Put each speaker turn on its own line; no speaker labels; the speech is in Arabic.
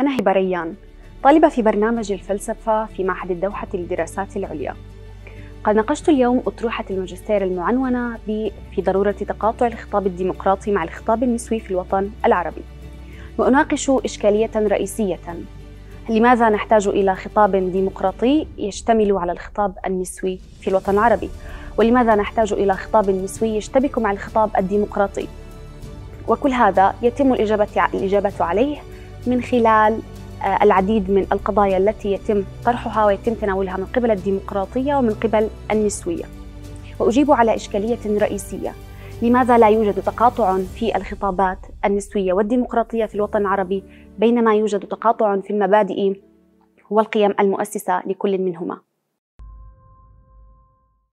أنا هبة ريان طالبة في برنامج الفلسفة في معهد الدوحة للدراسات العليا. قد ناقشت اليوم أطروحة الماجستير المعنونة في ضرورة تقاطع الخطاب الديمقراطي مع الخطاب النسوي في الوطن العربي. وأناقش إشكالية رئيسية. لماذا نحتاج إلى خطاب ديمقراطي يشتمل على الخطاب النسوي في الوطن العربي؟ ولماذا نحتاج إلى خطاب نسوي يشتبك مع الخطاب الديمقراطي؟ وكل هذا يتم الإجابة, الإجابة عليه من خلال آه، العديد من القضايا التي يتم طرحها ويتم تناولها من قبل الديمقراطية ومن قبل النسوية. وأجيب على إشكالية رئيسية. لماذا لا يوجد تقاطع في الخطابات النسوية والديمقراطية في الوطن العربي بينما يوجد تقاطع في المبادئ والقيم المؤسسة لكل منهما؟